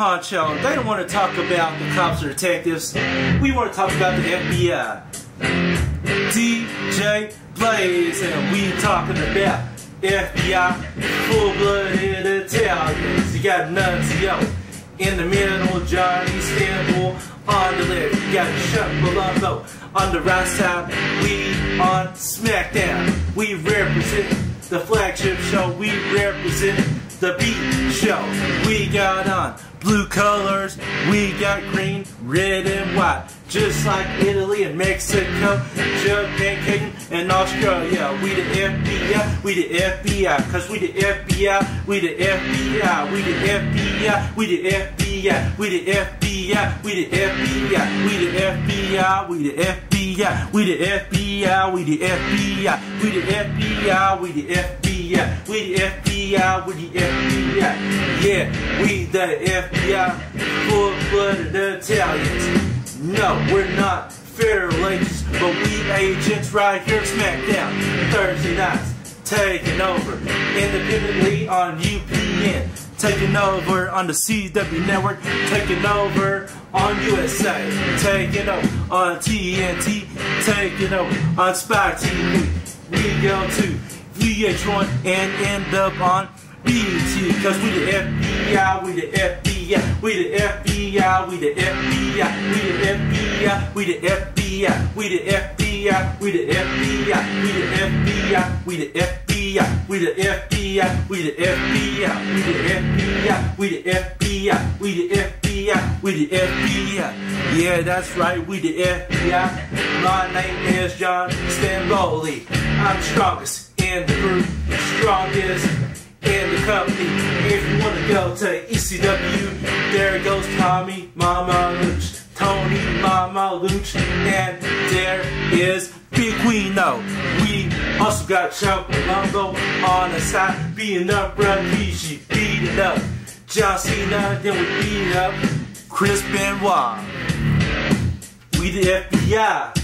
Honcho. They don't want to talk about the cops or detectives. We want to talk about the FBI. DJ Blaze, and we talking about FBI, full-blooded Italians. You got Nunzio in the middle, Johnny Stamboli on the left. You got Chuck Palumbo on the right side. We on SmackDown. We represent the flagship show. We represent the beat show. We got on blue colors. We got green, red, and white. Just like Italy and Mexico, Japan, Kenya, and Australia. We the FBI, we the FBI, cause we the FBI, we the FBI, we the FBI, we the FBI, we the FBI, we the FBI, we the FBI, we the FBI, we the FBI, we the FBI, we the FBI, we the FBI, we the FBI, we the FBI. Yeah, we the FBI, full-blooded Italians. No, we're not federal agents, but we agents right here at SmackDown. Thursday nights, taking over independently on UPN. Taking over on the CW network, taking over on USA, taking over on TNT, taking over on Spike TV. We go to VH1 and end up on BT, cause we the FBI, we the FBI, we the FBI, we the FBI, we the FBI, we the FBI, we the FBI, we the FBI, we the FBI, we the FBI, we the FBI, we the FBI, we the FBI, we the FBI, we the FBI, we the FBI. Yeah, that's right, we the FBI. My name is John Stamboli. I'm strongest in the group, strongest in the company. If you want to go to ECW, there goes Tommy Mamaluke, Tony Mamaluke, and there is Big Quino. We also got Chuck Palumbo on the side, beating up Rikishi, beating up John Cena, then we beat up Chris Benoit. We the FBI.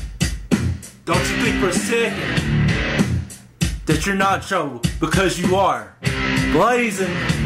Don't you think for a second that you're not trouble because you are. Blazing